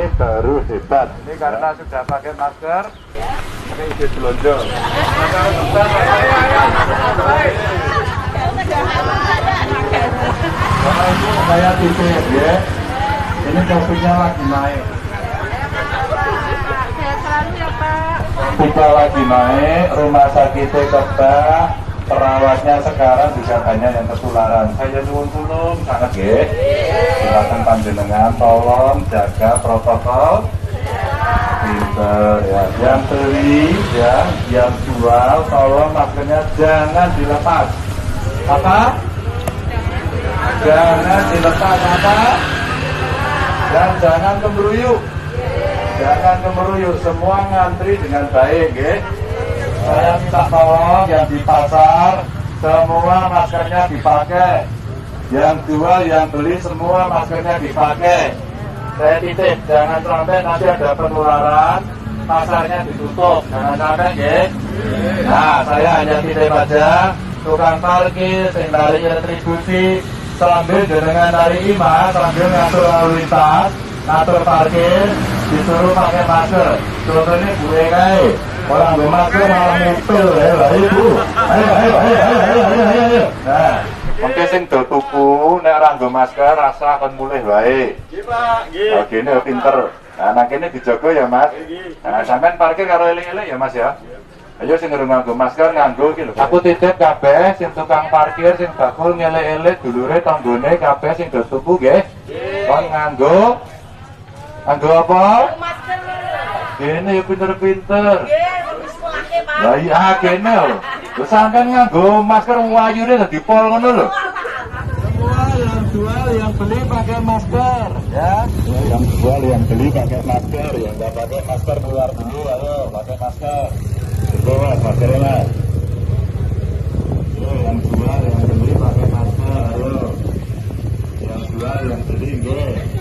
ini baru hebat. Ini karena sudah pakai masker. Ini ide itu saya titip ya. Ini kopinya lagi naik. Selalu ya Pak. Kita lagi naik, rumah sakitnya kebak, perawatnya sekarang juga banyak yang ketularan. Saya nyuwun tulung sangat ya. Silakan panjenengan tolong jaga protokol. Pinter ya. Yang beli ya, yang jual tolong maskernya jangan dilepas. Apa? Jangan dilepas apa? Dan jangan kemberuyuk. Jangan kemeruyuk, semua ngantri dengan baik, ya. Minta tolong yang di pasar, semua maskernya dipakai. Yang jual, yang beli, semua maskernya dipakai. Saya titip, jangan sampai nanti ada penularan, pasarnya ditutup, jangan sampai, ya. Nah, saya hanya titip aja, tukang parkir, sing retribusi, sambil dengan dari imah, sambil ngatur lalu lintas, ngatur parkir, disuruh pakai masker. Contohnya gue kayak orang gue masker malah ngepel ya, lah ibu. Ayo, ayo, ayo, ayo, ayo, ayo, ayo, ayo. Nah, mungkin sing do tuku, nek masker rasa akan mulai baik. Oh, gini ya pinter. Nah, anak ini dijogo ya mas. Nah, sampean parkir karo eling-eling ya mas ya. Ayo sing nganggo masker nganggo iki lho. Aku titip kabeh sing tukang parkir sing bakul ngelek-elek dulure tanggone kabeh sing do tuku nggih. Kon nganggo nganggo apa? Masker. Kene ya pinter-pinter. Nggih. Lah iya akene lho. Lho sampean nganggo masker wayune dadi pol ngono lho. jual yang beli pakai masker ya. ya yang jual yang beli pakai masker yang nggak pakai masker keluar dulu ayo pakai masker keluar masker lah. yo yang jual yang beli pakai masker ayo yang jual yang beli enggak